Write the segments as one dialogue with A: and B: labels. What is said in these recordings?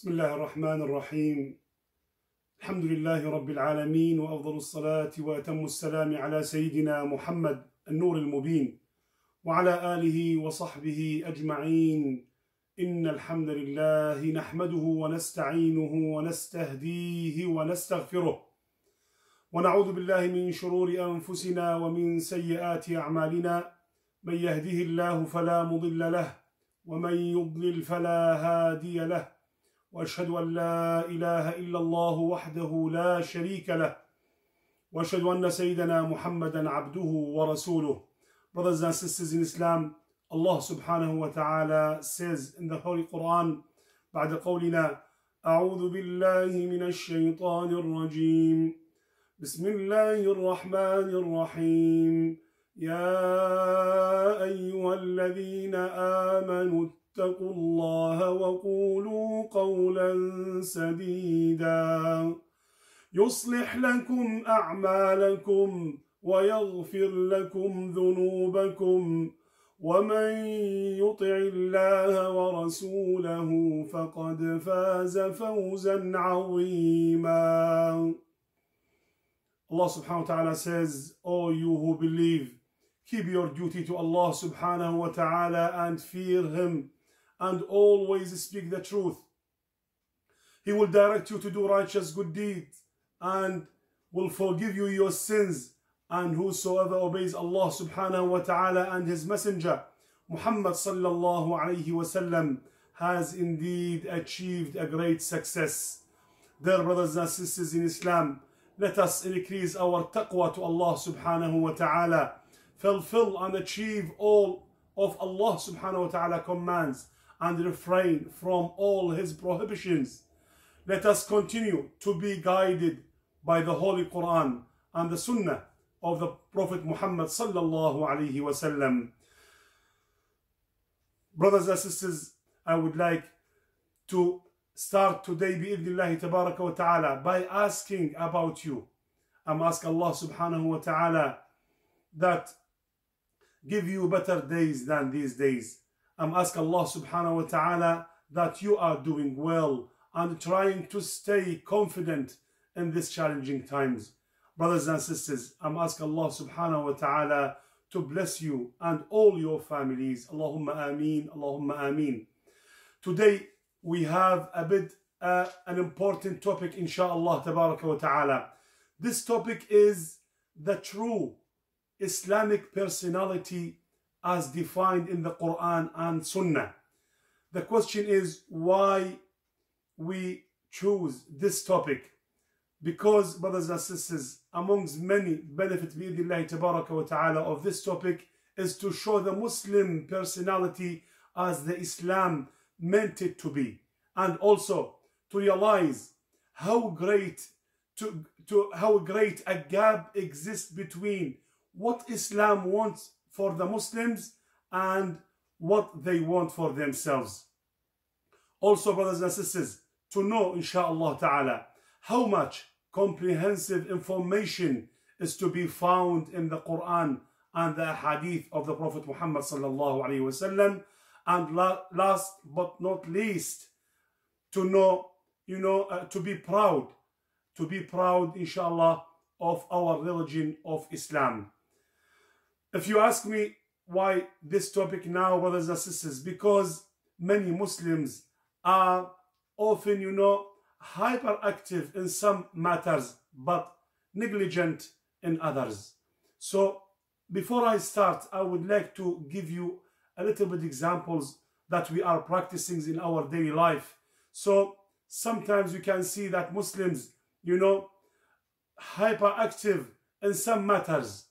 A: بسم الله الرحمن الرحيم. الحمد لله رب العالمين وأفضل الصلاة وأتم السلام على سيدنا محمد النور المبين وعلى آله وصحبه أجمعين. إن الحمد لله نحمده ونستعينه ونستهديه ونستغفره. ونعوذ بالله من شرور أنفسنا ومن سيئات أعمالنا. من يهده الله فلا مضل له ومن يضلل فلا هادي له. وأشهد أن لا إله إلا الله وحده لا شريك له. وأشهد أن سيدنا محمدا عبده ورسوله. Brothers and sisters in islam allah subhanahu wa ta'ala says in the holy quran بعد قولنا أعوذ بالله من الشيطان الرجيم. بسم الله الرحمن الرحيم. يا أيها الذين آمنوا اتقوا الله وقولوا قولا سديدا يصلح لكم اعمالكم ويغفر لكم ذنوبكم ومن يطع الله ورسوله فقد فاز فوزا عظيما Allah subhanahu wa ta'ala says, O you who believe, keep your duty to Allah subhanahu wa ta'ala and fear Him and always speak the truth. He will direct you to do righteous good deeds and will forgive you your sins. And whosoever obeys Allah subhanahu wa ta'ala and His Messenger, Muhammad sallallahu alayhi wasallam, has indeed achieved a great success. Dear brothers and sisters in Islam, let us increase our taqwa to Allah subhanahu wa ta'ala, fulfill and achieve all of Allah subhanahu wa ta'ala commands and refrain from all his prohibitions. Let us continue to be guided by the Holy Quran and the Sunnah of the Prophet Muhammad sallallahu alayhi wasallam. Brothers and sisters, I would like to start today bi'idnillahi tabaraka wa ta'ala by asking about you. I'm asking Allah subhanahu wa ta'ala that give you better days than these days. I'm asking Allah subhanahu wa ta'ala that you are doing well and trying to stay confident in these challenging times. Brothers and sisters, I'm asking Allah subhanahu wa ta'ala to bless you and all your families. Allahumma ameen, Allahumma ameen. Today we have a bit uh, an important topic inshallah tabaraka wa ta'ala. This topic is the true Islamic personality as defined in the Quran and Sunnah. The question is why we choose this topic. Because, brothers and sisters, amongst many benefits ta'ala of this topic is to show the Muslim personality as the Islam meant it to be. And also to realize how great to, to how great a gap exists between what Islam wants for the Muslims and what they want for themselves. Also, brothers and sisters, to know, inshallah ta'ala, how much comprehensive information is to be found in the Quran and the hadith of the Prophet Muhammad sallallahu alaihi wasallam. And last but not least, to know, you know, uh, to be proud, to be proud, inshallah, of our religion of Islam. If you ask me why this topic now, brothers and sisters, because many Muslims are often, you know, hyperactive in some matters, but negligent in others. So before I start, I would like to give you a little bit examples that we are practicing in our daily life. So sometimes you can see that Muslims, you know, hyperactive in some matters.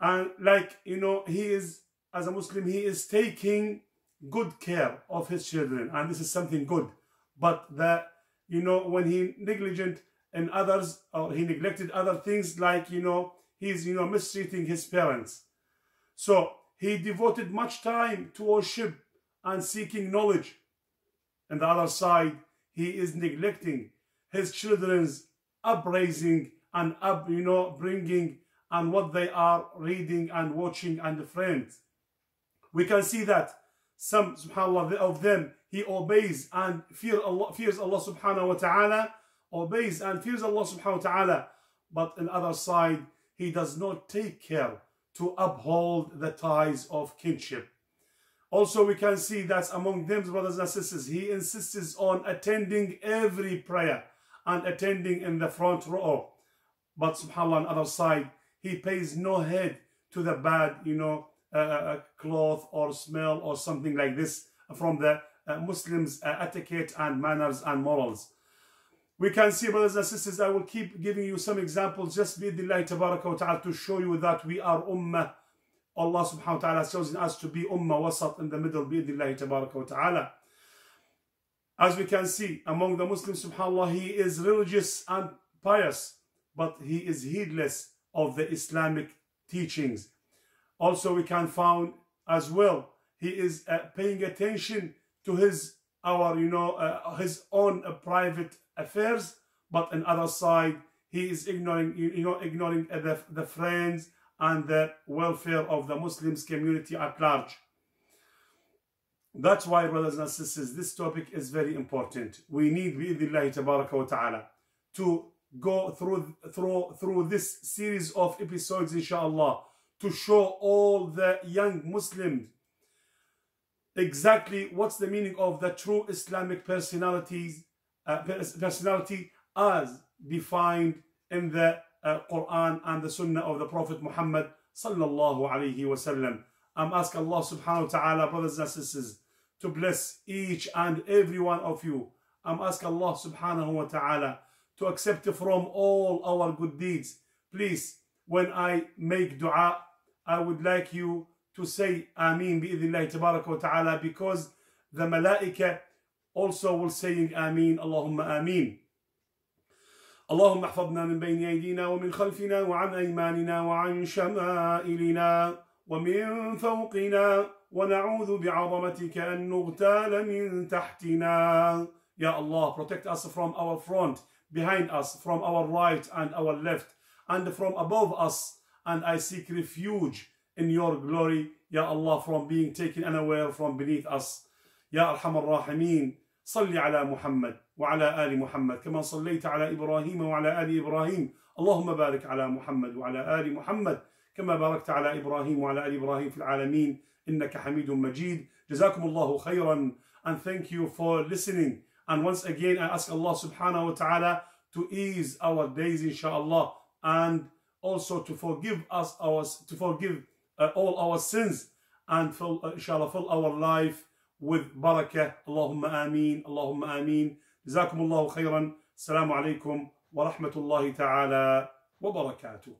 A: And like, you know, he is, as a Muslim, he is taking good care of his children. And this is something good. But that, you know, when he negligent in others, or he neglected other things, like, you know, he's, you know, mistreating his parents. So he devoted much time to worship and seeking knowledge. And the other side, he is neglecting his children's upraising and up, you know, bringing and what they are reading and watching and friends. We can see that some subhanallah of them he obeys and fear Allah, fears Allah subhanahu wa ta'ala obeys and fears Allah subhanahu wa ta'ala. But on the other side he does not take care to uphold the ties of kinship. Also we can see that among them brothers and sisters he insists on attending every prayer and attending in the front row. But subhanallah on the other side he pays no head to the bad you know uh, uh, cloth or smell or something like this from the uh, Muslims uh, etiquette and manners and morals. We can see, brothers and sisters, I will keep giving you some examples just bidillah tabaraka wa ta'ala to show you that we are ummah. Allah subhanahu wa ta'ala has chosen us to be ummah wasat in the middle bidillah tabaraka wa ta'ala. As we can see, among the Muslims, subhanAllah, he is religious and pious, but he is heedless of the Islamic teachings. Also, we can find as well, he is uh, paying attention to his our you know uh, his own uh, private affairs but on other side he is ignoring you know ignoring uh, the, the friends and the welfare of the muslims community at large that's why brothers and sisters this topic is very important we need bi'idhnillahi tabaraka wa ta'ala to go through through through this series of episodes inshallah to show all the young muslims exactly what's the meaning of the true Islamic personalities, uh, personality as defined in the uh, Quran and the Sunnah of the Prophet Muhammad sallallahu alaihi wasallam. I'm asking Allah subhanahu wa ta'ala, brothers and sisters, to bless each and every one of you. I'm asking Allah subhanahu wa ta'ala to accept from all our good deeds. Please, when I make dua, I would like you to say Ameen bi'idhnillahi tabaraka wa ta'ala because the malaika also will saying Ameen Allahumma Ameen. اللهم احفظنا من بين أيدينا ومن خلفنا وعن أيماننا وعن شمائلنا ومن فوقنا ونعوذ بعظمتك أن نغتال من تحتنا Ya Allah, protect us from our front, behind us, from our right and our left, and from above us. And I seek refuge in your glory, Ya Allah, from being taken unaware from beneath us. Ya Arhamar Rahimin, صل على محمد وعلى آل محمد كما صليت على إبراهيم وعلى آل إبراهيم اللهم بارك على محمد وعلى آل محمد كما باركت على إبراهيم وعلى آل إبراهيم في العالمين إنك حميد مجيد جزاكم الله خيرا and thank you for listening and once again I ask Allah subhanahu wa ta'ala to ease our days inshallah and also to forgive us our to forgive uh, all our sins and fill, uh, inshallah fill our life with barakah. Allahumma ameen. Allahumma ameen. جزاكم الله خيرا. السلام عليكم ورحمة الله تعالى وبركاته.